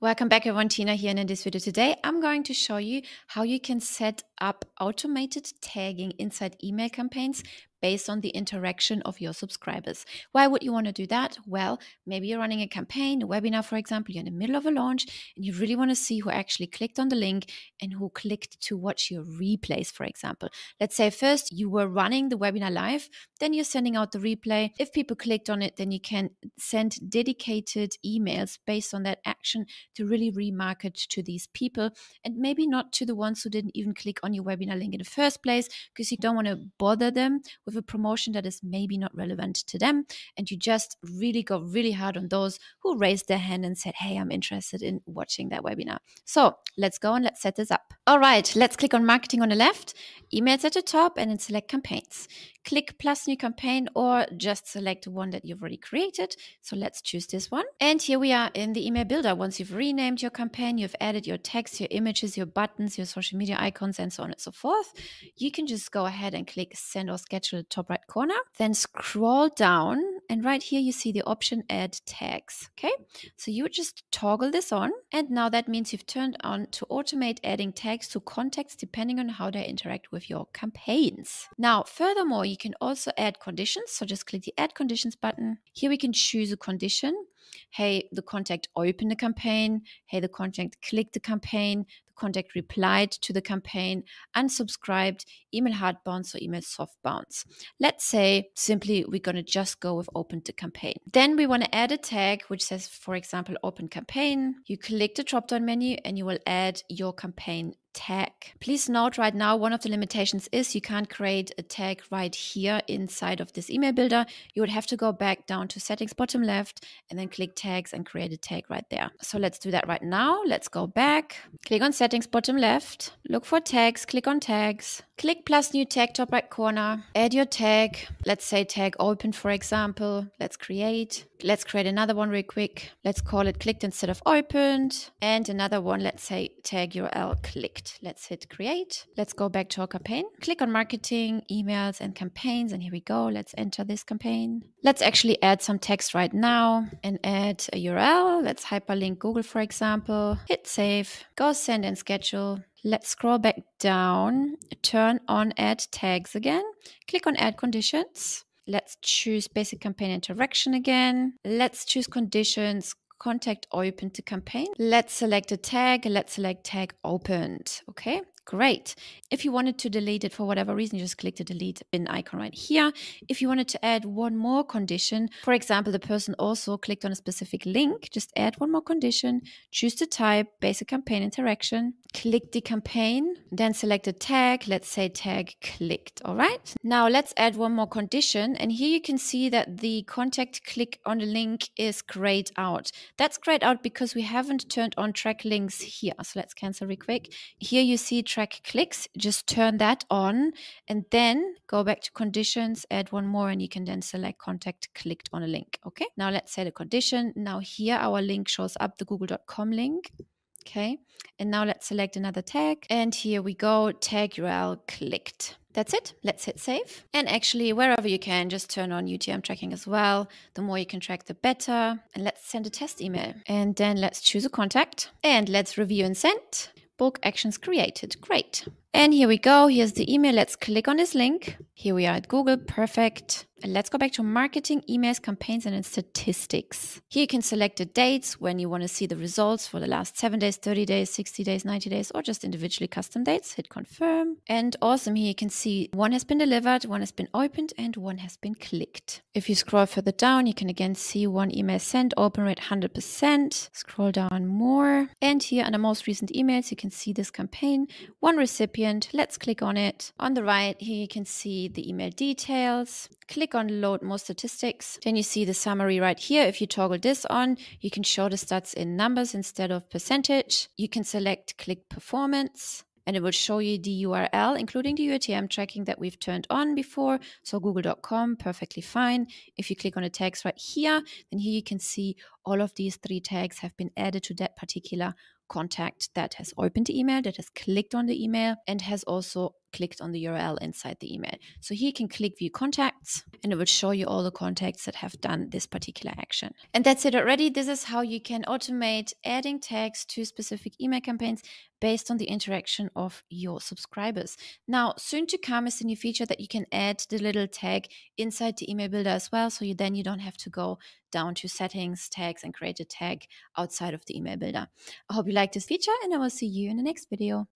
Welcome back everyone, Tina here and in this video today. I'm going to show you how you can set up automated tagging inside email campaigns based on the interaction of your subscribers. Why would you want to do that? Well, maybe you're running a campaign, a webinar, for example, you're in the middle of a launch and you really want to see who actually clicked on the link and who clicked to watch your replays, for example. Let's say first you were running the webinar live, then you're sending out the replay. If people clicked on it, then you can send dedicated emails based on that action to really remarket to these people and maybe not to the ones who didn't even click on your webinar link in the first place because you don't want to bother them with a promotion that is maybe not relevant to them. And you just really go really hard on those who raised their hand and said, Hey, I'm interested in watching that webinar. So let's go and let's set this up. All right, let's click on marketing on the left, emails at the top, and then select campaigns. Click plus new campaign or just select one that you've already created. So let's choose this one. And here we are in the email builder. Once you've renamed your campaign, you've added your text, your images, your buttons, your social media icons, and so on and so forth, you can just go ahead and click send or schedule top right corner. Then scroll down, and right here you see the option add tags. Okay, so you just toggle this on, and now that means you've turned on to automate adding tags to contacts depending on how they interact with your campaigns. Now, furthermore, you can also add conditions. So just click the add conditions button. Here we can choose a condition hey, the contact opened the campaign, hey, the contact clicked the campaign, the contact replied to the campaign, unsubscribed, email hard bounce or email soft bounce. Let's say simply we're going to just go with open the campaign. Then we want to add a tag which says, for example, open campaign. You click the drop down menu and you will add your campaign tag. Please note right now, one of the limitations is you can't create a tag right here inside of this email builder. You would have to go back down to settings bottom left and then click tags and create a tag right there. So let's do that right now. Let's go back, click on settings bottom left, look for tags, click on tags, click plus new tag top right corner, add your tag. Let's say tag open, for example. Let's create. Let's create another one real quick. Let's call it clicked instead of opened. And another one, let's say tag URL clicked. Let's hit create. Let's go back to our campaign. Click on marketing, emails, and campaigns. And here we go. Let's enter this campaign. Let's actually add some text right now and add a URL. Let's hyperlink Google, for example. Hit save. Go send and schedule. Let's scroll back down, turn on add tags again, click on add conditions. Let's choose basic campaign interaction again. Let's choose conditions, contact open to campaign. Let's select a tag. Let's select tag opened. Okay. Great. If you wanted to delete it for whatever reason, just click the delete bin icon right here. If you wanted to add one more condition, for example, the person also clicked on a specific link, just add one more condition, choose the type, basic campaign interaction, click the campaign, then select a tag, let's say tag clicked. All right. Now let's add one more condition. And here you can see that the contact click on the link is grayed out. That's grayed out because we haven't turned on track links here. So let's cancel real quick. Here you see track clicks, just turn that on and then go back to conditions, add one more, and you can then select contact clicked on a link. Okay, now let's set a condition. Now here our link shows up the google.com link. Okay, and now let's select another tag. And here we go, tag URL clicked. That's it. Let's hit save. And actually, wherever you can, just turn on UTM tracking as well. The more you can track, the better. And let's send a test email. And then let's choose a contact. And let's review and send bulk actions created. Great. And here we go. Here's the email. Let's click on this link. Here we are at Google. Perfect. Let's go back to marketing, emails, campaigns, and statistics. Here you can select the dates when you want to see the results for the last seven days, 30 days, 60 days, 90 days, or just individually custom dates. Hit confirm. And awesome. Here you can see one has been delivered, one has been opened, and one has been clicked. If you scroll further down, you can again see one email sent, open rate 100%. Scroll down more. And here under most recent emails, you can see this campaign, one recipient. Let's click on it. On the right, here you can see the email details. Click on load more statistics. Then you see the summary right here. If you toggle this on, you can show the stats in numbers instead of percentage. You can select click performance and it will show you the URL, including the UTM tracking that we've turned on before. So google.com, perfectly fine. If you click on the text right here, then here you can see all of these three tags have been added to that particular contact that has opened the email, that has clicked on the email, and has also clicked on the URL inside the email. So here you can click view contacts and it will show you all the contacts that have done this particular action. And that's it already. This is how you can automate adding tags to specific email campaigns based on the interaction of your subscribers. Now, soon to come is a new feature that you can add the little tag inside the email builder as well. So you then you don't have to go down to settings, tags, and create a tag outside of the email builder. I hope you like this feature and I will see you in the next video.